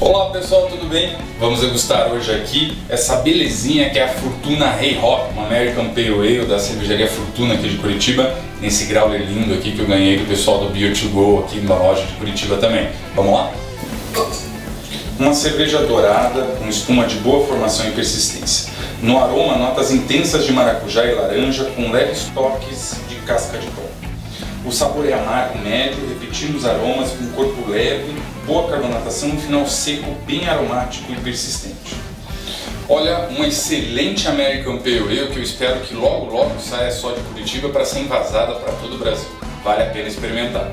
Olá pessoal, tudo bem? Vamos degustar hoje aqui essa belezinha que é a Fortuna Rei Hop, uma American Pale Ale da cervejaria Fortuna aqui de Curitiba, nesse grau lindo aqui que eu ganhei do pessoal do Beer to Go aqui na loja de Curitiba também. Vamos lá? Uma cerveja dourada com espuma de boa formação e persistência. No aroma, notas intensas de maracujá e laranja com leves toques de casca de pão. O sabor é amargo, médio, repetindo os aromas com corpo leve, boa carbonatação um final seco bem aromático e persistente. Olha, uma excelente American Pale Ale que eu espero que logo logo saia só de Curitiba para ser envasada para todo o Brasil. Vale a pena experimentar.